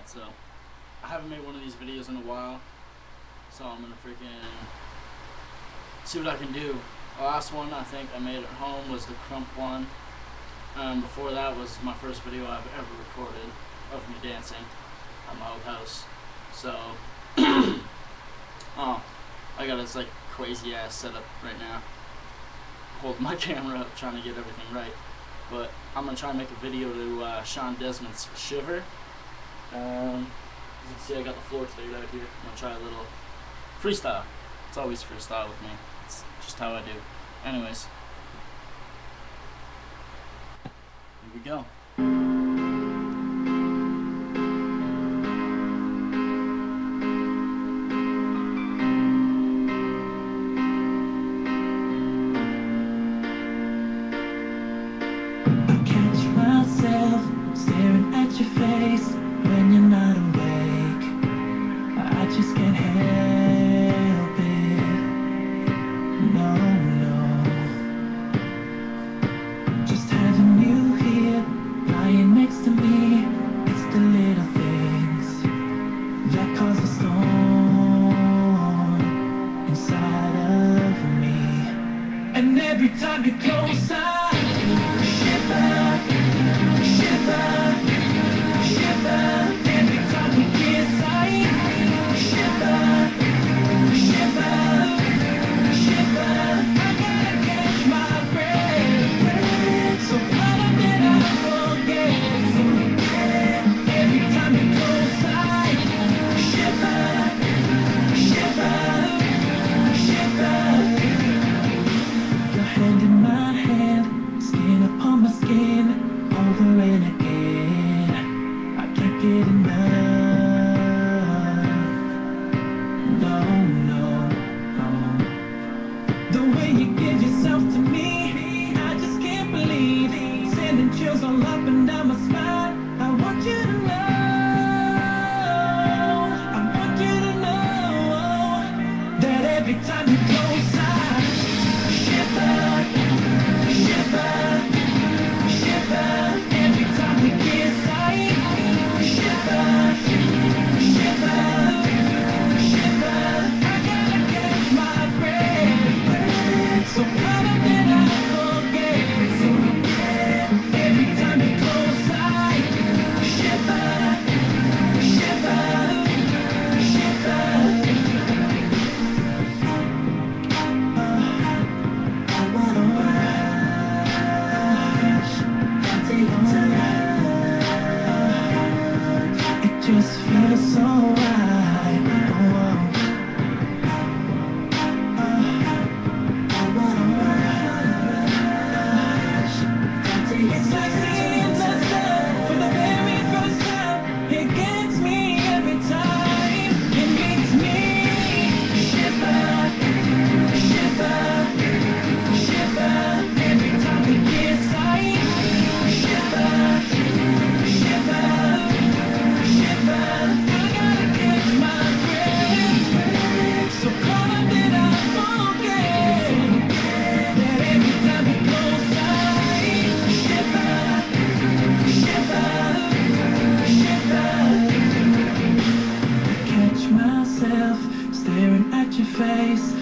that. So I haven't made one of these videos in a while, so I'm gonna freaking see what I can do. The last one I think I made at home was the krump one. Um, before that was my first video I've ever recorded of me dancing at my old house. So, oh, I got this like crazy ass setup right now. Holding my camera up, trying to get everything right. But I'm gonna try and make a video to uh, Shawn Desman's Shiver. Um, as you can see, I got the floor cleared out here. I'm gonna try a little freestyle. It's always freestyle with me. It's just how I do. Anyways, here we go. That cause over and again. I can't get enough. No, no, no. The way you give yourself to me, I just can't believe. Sending chills all up and down my spine. I want you to know. I want you to know that every time you just feel so face.